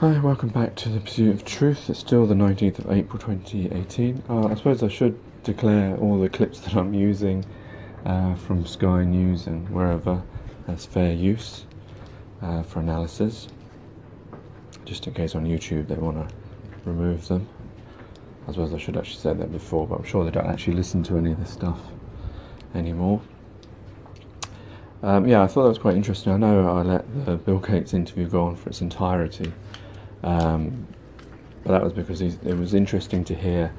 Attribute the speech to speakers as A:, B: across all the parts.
A: Hi, welcome back to the Pursuit of Truth. It's still the 19th of April 2018. Uh, I suppose I should declare all the clips that I'm using uh, from Sky News and wherever as fair use uh, for analysis, just in case on YouTube they want to remove them. I suppose I should actually say that before, but I'm sure they don't actually listen to any of this stuff anymore. Um, yeah, I thought that was quite interesting. I know I let the Bill Gates interview go on for its entirety, um, but that was because it was interesting to hear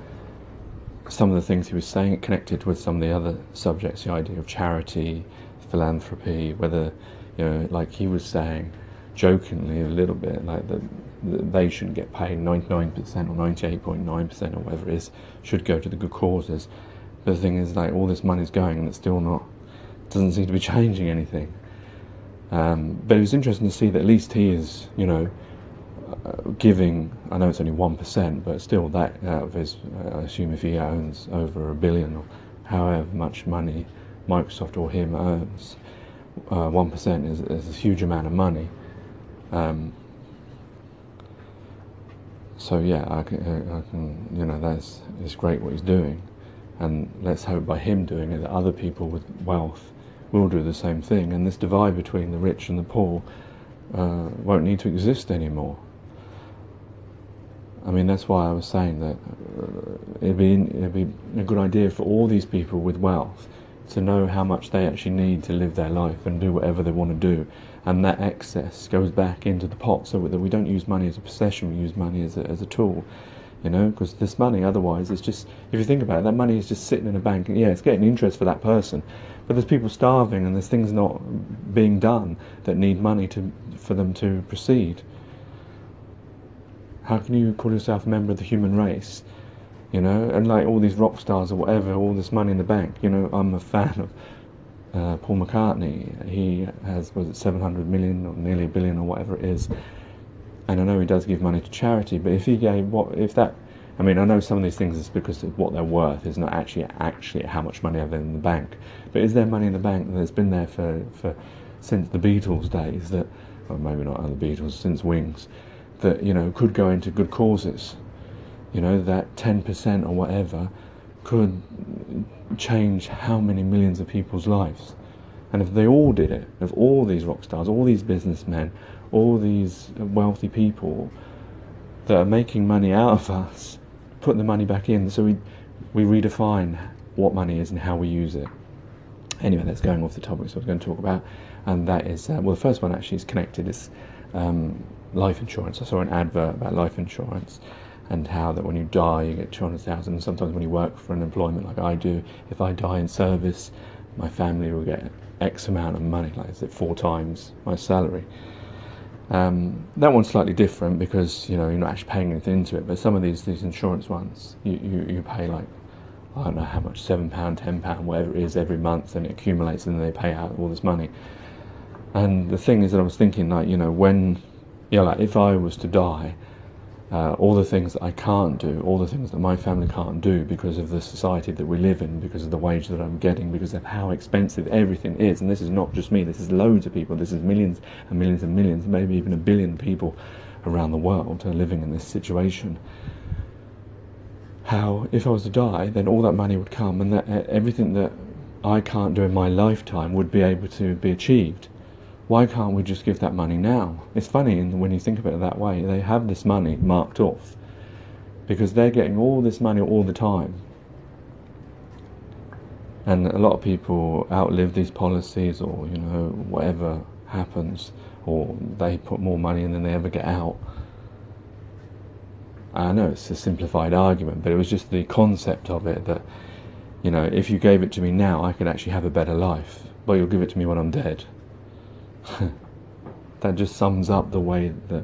A: some of the things he was saying connected with some of the other subjects, the idea of charity, philanthropy, whether, you know, like he was saying jokingly a little bit, like that, that they shouldn't get paid 99% or 98.9% or whatever it is, should go to the good causes. But the thing is, like, all this money's going and it's still not, doesn't seem to be changing anything. Um, but it was interesting to see that at least he is, you know, giving, I know it's only 1%, but still that out of his, I assume if he owns over a billion or however much money Microsoft or him earns, uh, 1% is, is, a huge amount of money. Um, so yeah, I can, uh, I can, you know, that's it's great what he's doing, and let's hope by him doing it that other people with wealth will do the same thing, and this divide between the rich and the poor uh, won't need to exist anymore. I mean, that's why I was saying that uh, it'd, be, it'd be a good idea for all these people with wealth to know how much they actually need to live their life and do whatever they want to do. And that excess goes back into the pot so that we don't use money as a possession, we use money as a, as a tool. You know, because this money otherwise is just, if you think about it, that money is just sitting in a bank. Yeah, it's getting interest for that person, but there's people starving and there's things not being done that need money to, for them to proceed. How can you call yourself a member of the human race? You know, and like all these rock stars or whatever, all this money in the bank. You know, I'm a fan of uh, Paul McCartney. He has was it 700 million or nearly a billion or whatever it is. And I know he does give money to charity, but if he gave what if that I mean, I know some of these things is because of what they're worth. Is not actually actually how much money they in the bank. But is there money in the bank that's been there for, for since the Beatles days? That, well, maybe not the Beatles, since Wings, that you know could go into good causes. You know that 10% or whatever could change how many millions of people's lives. And if they all did it, if all these rock stars, all these businessmen, all these wealthy people that are making money out of us, put the money back in, so we we redefine what money is and how we use it. Anyway, that's going off the topics I was going to talk about, and that is uh, well, the first one actually is connected. It's um, life insurance. I saw an advert about life insurance and how that when you die you get 200,000 and sometimes when you work for an employment like I do if I die in service my family will get X amount of money like is it four times my salary. Um, that one's slightly different because you know you're not actually paying anything into it. But some of these these insurance ones you, you, you pay like I don't know how much seven pound ten pound whatever it is every month and it accumulates and then they pay out all this money. And the thing is that I was thinking like you know when you know, like if I was to die, uh, all the things that I can't do, all the things that my family can't do because of the society that we live in, because of the wage that I'm getting, because of how expensive everything is. And this is not just me, this is loads of people, this is millions and millions and millions, maybe even a billion people around the world are living in this situation. How, if I was to die, then all that money would come and that everything that I can't do in my lifetime would be able to be achieved why can't we just give that money now? It's funny when you think of it that way. They have this money marked off because they're getting all this money all the time. And a lot of people outlive these policies, or you know, whatever happens, or they put more money in than they ever get out. I know it's a simplified argument, but it was just the concept of it that, you know, if you gave it to me now, I could actually have a better life, but you'll give it to me when I'm dead. that just sums up the way that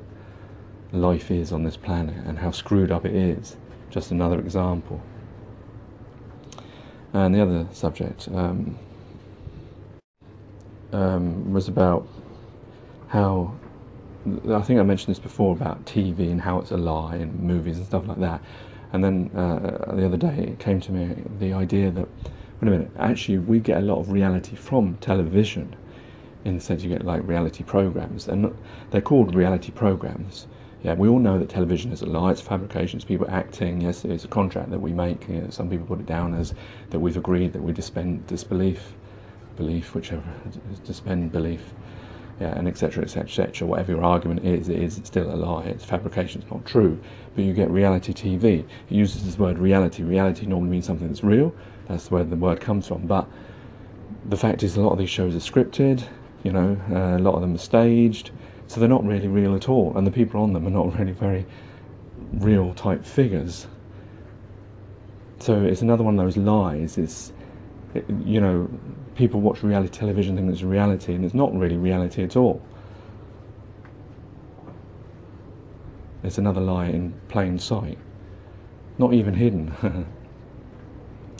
A: life is on this planet and how screwed up it is. Just another example. And the other subject um, um, was about how I think I mentioned this before about TV and how it's a lie and movies and stuff like that. And then uh, the other day it came to me the idea that, wait a minute, actually we get a lot of reality from television in the sense you get like reality programs. and they're called reality programs. Yeah, we all know that television is a lie. It's fabrication. It's people acting. Yes, it's a contract that we make. You know, some people put it down as that we've agreed that we suspend disbelief, belief, whichever, suspend belief, yeah, and etc. etc. etc. Whatever your argument is, it is still a lie. It's fabrication. It's not true. But you get reality TV. It uses this word reality. Reality normally means something that's real. That's where the word comes from. But the fact is, a lot of these shows are scripted. You know, uh, a lot of them are staged so they're not really real at all, and the people on them are not really very real type figures. So it's another one of those lies. It's, it, you know, people watch reality television thinking it's reality, and it's not really reality at all. It's another lie in plain sight, not even hidden.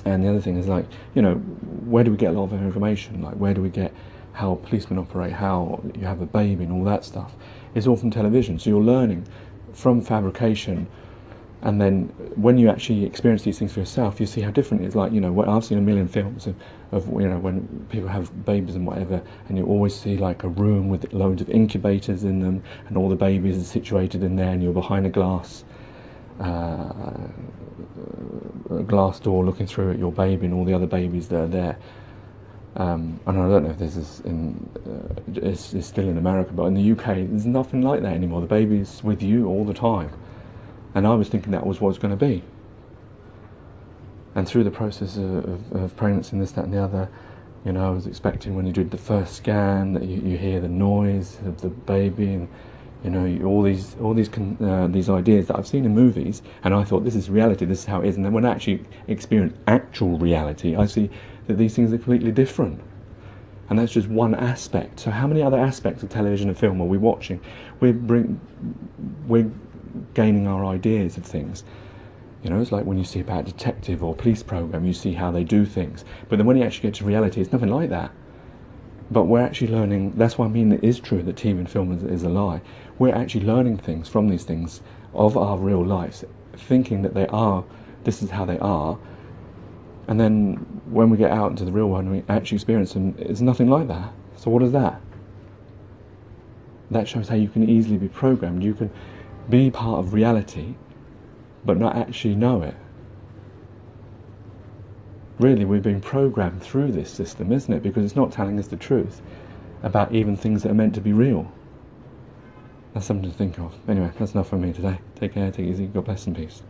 A: and the other thing is like, you know, where do we get a lot of information? Like, where do we get how policemen operate, how you have a baby, and all that stuff. It's all from television. So you're learning from fabrication, and then when you actually experience these things for yourself, you see how different it is. Like you know, I've seen a million films of, of you know when people have babies and whatever, and you always see like a room with loads of incubators in them, and all the babies are situated in there, and you're behind a glass. Uh, a glass door looking through at your baby and all the other babies that are there um, and I don't know if this is in uh, is, is still in America, but in the UK, there's nothing like that anymore. The baby's with you all the time, and I was thinking that was what it's going to be. And through the process of, of, of, pregnancy and this, that, and the other, you know, I was expecting when you did the first scan that you, you hear the noise of the baby and you know all these all these uh, these ideas that I've seen in movies, and I thought this is reality, this is how it is. And then when I actually experience actual reality, I see that these things are completely different. And that's just one aspect. So, how many other aspects of television and film are we watching? We're, bring, we're gaining our ideas of things. You know, it's like when you see about a detective or police program, you see how they do things. But then when you actually get to reality, it's nothing like that. But we're actually learning, that's why I mean it is true that TV and film is, is a lie. We're actually learning things from these things of our real lives, thinking that they are, this is how they are, and then when we get out into the real world and we actually experience them, it's nothing like that. So what is that? That shows how you can easily be programmed. You can be part of reality, but not actually know it. Really, we're being programmed through this system, isn't it? Because it's not telling us the truth about even things that are meant to be real. That's something to think of. Anyway, that's enough from me today. Take care, take it easy, God bless and peace.